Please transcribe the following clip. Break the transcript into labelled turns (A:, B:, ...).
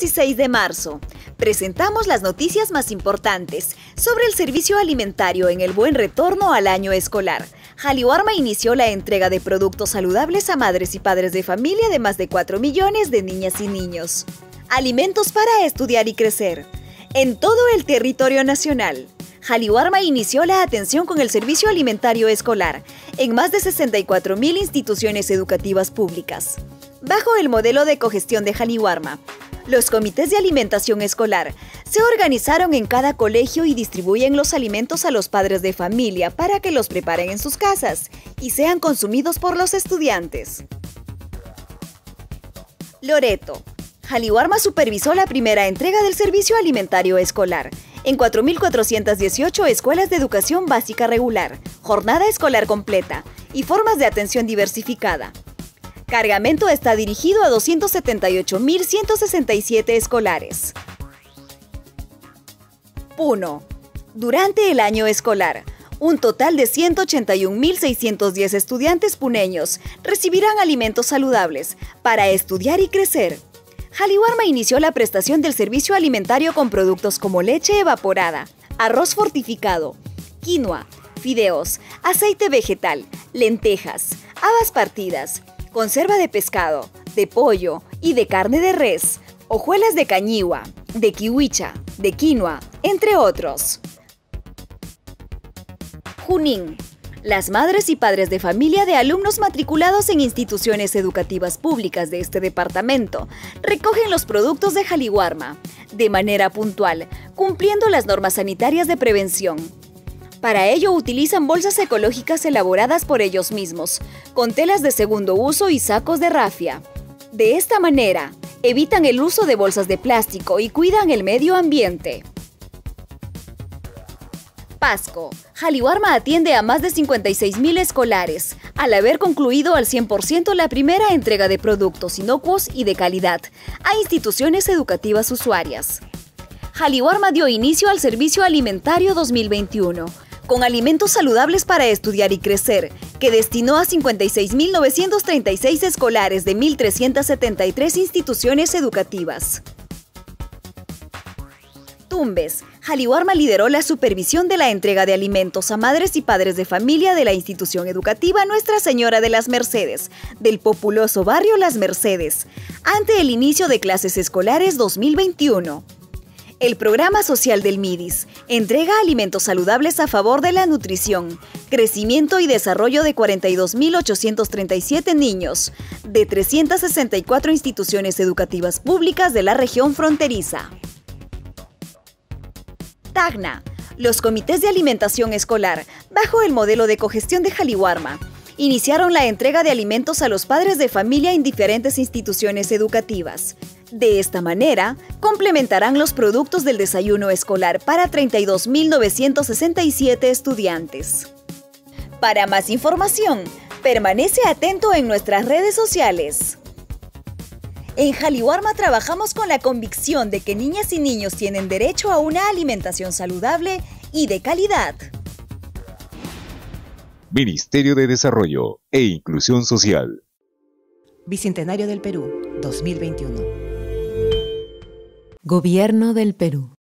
A: 16 de marzo, presentamos las noticias más importantes sobre el servicio alimentario en el buen retorno al año escolar. Jaliwarma inició la entrega de productos saludables a madres y padres de familia de más de 4 millones de niñas y niños. Alimentos para estudiar y crecer. En todo el territorio nacional. Jaliwarma inició la atención con el servicio alimentario escolar en más de 64.000 instituciones educativas públicas. Bajo el modelo de cogestión de Jaliwarma, los comités de alimentación escolar se organizaron en cada colegio y distribuyen los alimentos a los padres de familia para que los preparen en sus casas y sean consumidos por los estudiantes. Loreto. Jaliwarma supervisó la primera entrega del servicio alimentario escolar en 4.418 escuelas de educación básica regular, jornada escolar completa y formas de atención diversificada, Cargamento está dirigido a 278.167 escolares. 1. Durante el año escolar, un total de 181.610 estudiantes puneños recibirán alimentos saludables para estudiar y crecer. Jaliwarma inició la prestación del servicio alimentario con productos como leche evaporada, arroz fortificado, quinoa, fideos, aceite vegetal, lentejas, habas partidas, conserva de pescado, de pollo y de carne de res, hojuelas de cañigua, de kiwicha, de quinoa, entre otros. Junín. Las madres y padres de familia de alumnos matriculados en instituciones educativas públicas de este departamento recogen los productos de Jaliwarma de manera puntual, cumpliendo las normas sanitarias de prevención. Para ello utilizan bolsas ecológicas elaboradas por ellos mismos, con telas de segundo uso y sacos de rafia. De esta manera, evitan el uso de bolsas de plástico y cuidan el medio ambiente. Pasco. Jaliwarma atiende a más de 56.000 escolares, al haber concluido al 100% la primera entrega de productos inocuos y de calidad a instituciones educativas usuarias. Jaliwarma dio inicio al Servicio Alimentario 2021, con alimentos saludables para estudiar y crecer, que destinó a 56.936 escolares de 1.373 instituciones educativas. Tumbes. Jaliwarma lideró la supervisión de la entrega de alimentos a madres y padres de familia de la institución educativa Nuestra Señora de las Mercedes, del populoso barrio Las Mercedes, ante el inicio de clases escolares 2021. El programa social del MIDIS entrega alimentos saludables a favor de la nutrición, crecimiento y desarrollo de 42.837 niños de 364 instituciones educativas públicas de la región fronteriza. Tacna. Los comités de alimentación escolar, bajo el modelo de cogestión de Jaliwarma, iniciaron la entrega de alimentos a los padres de familia en diferentes instituciones educativas. De esta manera, complementarán los productos del desayuno escolar para 32.967 estudiantes. Para más información, permanece atento en nuestras redes sociales. En Jaliwarma trabajamos con la convicción de que niñas y niños tienen derecho a una alimentación saludable y de calidad.
B: Ministerio de Desarrollo e Inclusión Social.
C: Bicentenario del Perú, 2021.
D: Gobierno del Perú.